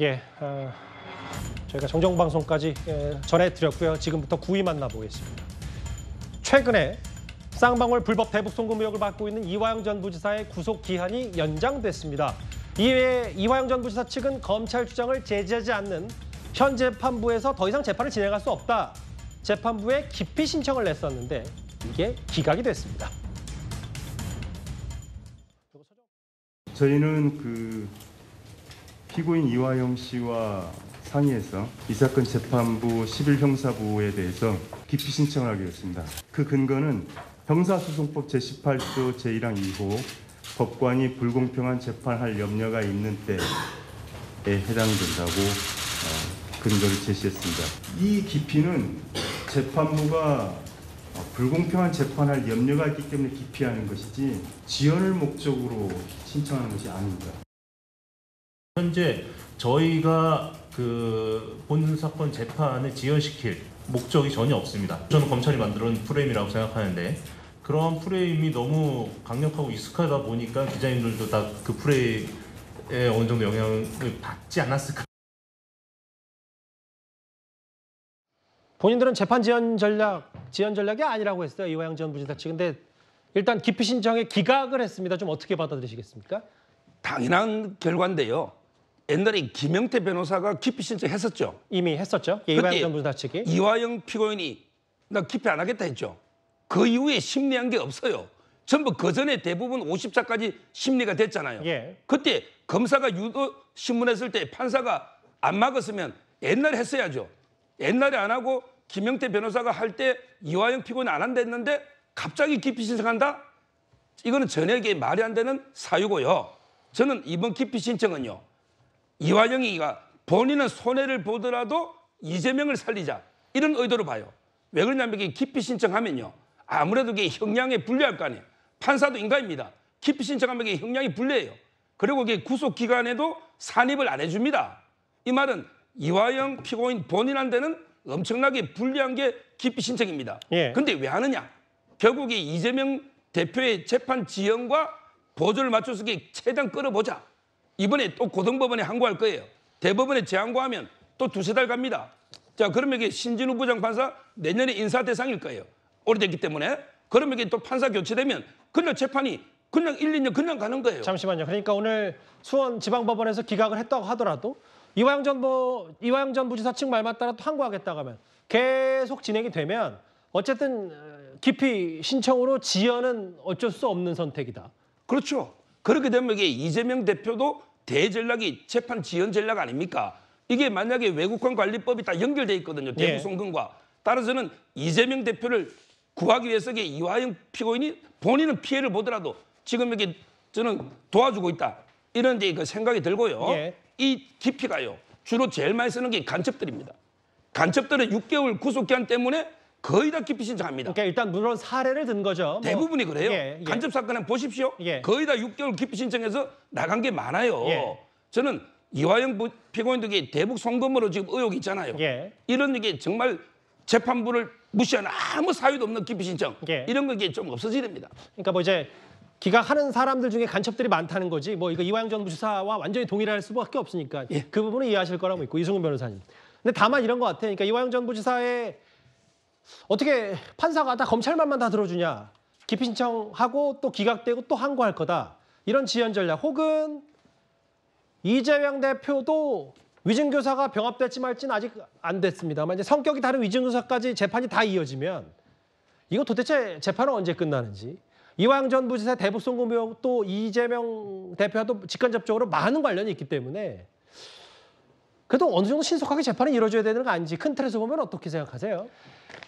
예, 어, 저희가 정정방송까지 예, 전해드렸고요. 지금부터 9위 만나보겠습니다. 최근에 쌍방울 불법 대북 송금 의혹을 받고 있는 이화영 전 부지사의 구속 기한이 연장됐습니다. 이외에 이화영 전 부지사 측은 검찰 주장을 제지하지 않는 현 재판부에서 더 이상 재판을 진행할 수 없다. 재판부에 기피 신청을 냈었는데 이게 기각이 됐습니다. 저희는 그 피고인 이화영 씨와 상의해서 이 사건 재판부 11형사부에 대해서 기피 신청을 하게 됐습니다. 그 근거는 형사소송법 제18조 제1항 2호 법관이 불공평한 재판할 염려가 있는 때에 해당된다고 어, 근거를 제시했습니다. 이 기피는 재판부가 어, 불공평한 재판할 염려가 있기 때문에 기피하는 것이지 지연을 목적으로 신청하는 것이 아닙니다. 현재 저희가 그 본 사건 재판을 지연시킬 목적이 전혀 없습니다. 저는 검찰이 만들어 놓은 프레임이라고 생각하는데 그런 프레임이 너무 강력하고 익숙하다 보니까 기자님들도 다 그 프레임에 어느 정도 영향을 받지 않았을까. 본인들은 재판 지연 전략, 지연 전략이 아니라고 했어요. 이화영 전 부지사 측. 근데 일단 기피 신청에 기각을 했습니다. 좀 어떻게 받아들이시겠습니까? 당연한 결과인데요. 옛날에 김영태 변호사가 기피 신청했었죠. 이미 했었죠. 예, 전 부지사 측이. 이화영 피고인이 나 기피 안 하겠다 했죠. 그 이후에 심리한 게 없어요. 전부 그 전에 대부분 50차까지 심리가 됐잖아요. 예. 그때 검사가 유도 신문했을 때 판사가 안 막았으면 옛날에 했어야죠. 옛날에 안 하고 김영태 변호사가 할 때 이화영 피고인 안 한다 했는데 갑자기 기피 신청한다? 이거는 전에게 말이 안 되는 사유고요. 저는 이번 기피 신청은요. 이화영이가 본인은 손해를 보더라도 이재명을 살리자 이런 의도로 봐요. 왜 그러냐면 이게 기피 신청하면요. 아무래도 이게 형량에 불리할 거 아니에요. 판사도 인간입니다. 기피 신청하면 이게 형량이 불리해요. 그리고 이게 구속 기간에도 산입을 안 해줍니다. 이 말은 이화영 피고인 본인한테는 엄청나게 불리한 게 기피 신청입니다. 예. 근데 왜 하느냐? 결국에 이재명 대표의 재판 지연과 보조를 맞춰서 최대한 끌어보자. 이번에 또 고등법원에 항고할 거예요. 대법원에 재항고하면 또 두세 달 갑니다. 자, 그러면 이게 신진우 부장판사 내년에 인사 대상일 거예요. 오래됐기 때문에. 그러면 이게 또 판사 교체되면 그냥 재판이 그냥 1, 2년 그냥 가는 거예요. 잠시만요. 그러니까 오늘 수원 지방법원에서 기각을 했다고 하더라도 이화영 전 부, 이화영 전 부지사 측 말만 따라 또 항고하겠다고 하면 계속 진행이 되면 어쨌든 어, 기피 신청으로 지연은 어쩔 수 없는 선택이다. 그렇죠. 그렇게 되면 이게 이재명 대표도 대전략이 재판 지연 전략 아닙니까? 이게 만약에 외국환 관리법이 다 연결돼 있거든요. 예. 대북 송금과. 따라서는 이재명 대표를 구하기 위해서 이화영 피고인이 본인은 피해를 보더라도 지금 이게 저는 도와주고 있다. 이런 이제 그 생각이 들고요. 예. 이 깊이가요. 주로 제일 많이 쓰는 게 간첩들입니다. 간첩들은 6개월 구속기한 때문에 거의 다 기피 신청합니다. 그러니까 일단 물론 사례를 든 거죠. 뭐. 대부분이 그래요. 예, 예. 간접 사건은 보십시오. 예. 거의 다 6개월 기피 신청해서 나간 게 많아요. 예. 저는 이화영 부- 피고인들이 대북 송금으로 지금 의혹이 있잖아요. 예. 이런 게 정말 재판부를 무시하는 아무 사유도 없는 기피 신청 예. 이런 거 이게 좀 없어져야 됩니다. 그러니까 뭐 이제 기각하는 사람들 중에 간첩들이 많다는 거지. 뭐 이거 이화영 전 부지사와 완전히 동의를 할 수밖에 없으니까 예. 그 부분은 이해하실 거라고 믿고 이승훈 변호사님. 근데 다만 이런 것 같아. 그러니까 이화영 전 부지사의 어떻게 판사가 다 검찰 말만 다 들어주냐. 기피 신청하고 또 기각되고 또 항고할 거다. 이런 지연 전략 혹은 이재명 대표도 위증교사가 병합될지 말지는 아직 안 됐습니다만 이제 성격이 다른 위증교사까지 재판이 다 이어지면 이거 도대체 재판은 언제 끝나는지 이화영 전 부지사 대북 송금 의혹 또 이재명 대표와도 직간접적으로 많은 관련이 있기 때문에 그래도 어느 정도 신속하게 재판이 이루어져야 되는 거 아닌지 큰 틀에서 보면 어떻게 생각하세요?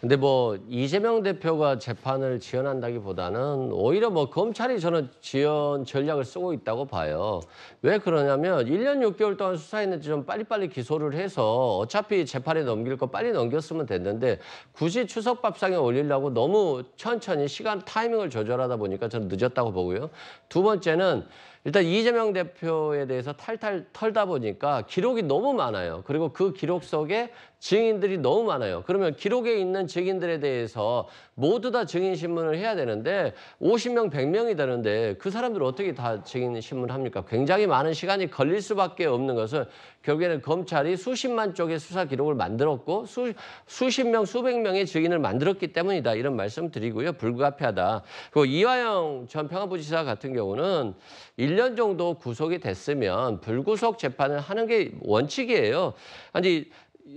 근데 뭐 이재명 대표가 재판을 지연한다기보다는 오히려 뭐 검찰이 저는 지연 전략을 쓰고 있다고 봐요. 왜 그러냐면 1년 6개월 동안 수사했는데 좀 빨리빨리 기소를 해서 어차피 재판에 넘길 거 빨리 넘겼으면 됐는데 굳이 추석 밥상에 올리려고 너무 천천히 시간 타이밍을 조절하다 보니까 저는 늦었다고 보고요. 두 번째는 일단 이재명 대표에 대해서 탈탈 털다 보니까 기록이 너무 많아요. 그리고 그 기록 속에 증인들이 너무 많아요. 그러면 기록에 있는 증인들에 대해서 모두 다 증인 신문을 해야 되는데 50명, 100명이 되는데 그 사람들 어떻게 다 증인 신문을 합니까? 굉장히 많은 시간이 걸릴 수밖에 없는 것은 결국에는 검찰이 수십만 쪽의 수사 기록을 만들었고 수, 수십 명, 수백 명의 증인을 만들었기 때문이다. 이런 말씀 드리고요. 불가피하다. 그리고 이화영 전 평화부지사 같은 경우는 1년 정도 구속이 됐으면 불구속 재판을 하는 게 원칙이에요. 아니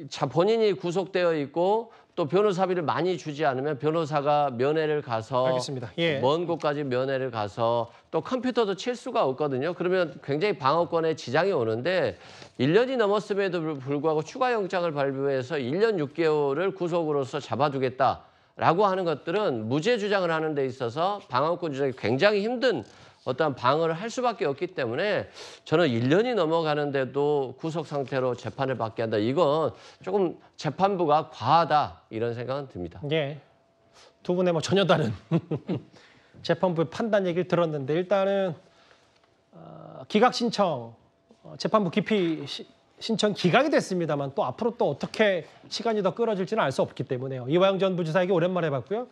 자 본인이 구속되어 있고 또 변호사비를 많이 주지 않으면 변호사가 면회를 가서 알겠습니다. 예. 먼 곳까지 면회를 가서 또 컴퓨터도 칠 수가 없거든요. 그러면 굉장히 방어권에 지장이 오는데 1년이 넘었음에도 불- 불구하고 추가 영장을 발부해서 1년 6개월을 구속으로서 잡아두겠다라고 하는 것들은 무죄 주장을 하는 데 있어서 방어권 주장이 굉장히 힘든 어떠한 방어를 할 수밖에 없기 때문에 저는 1년이 넘어가는데도 구속 상태로 재판을 받게 한다. 이건 조금 재판부가 과하다 이런 생각은 듭니다. 예. 두 분의 뭐 전혀 다른 재판부의 판단 얘기를 들었는데 일단은 어, 기각 신청 어, 재판부 기피 시- 신청 기각이 됐습니다만 또 앞으로 또 어떻게 시간이 더 끌어질지는 알 수 없기 때문에요. 이화영 전 부지사에게 오랜만에 봤고요.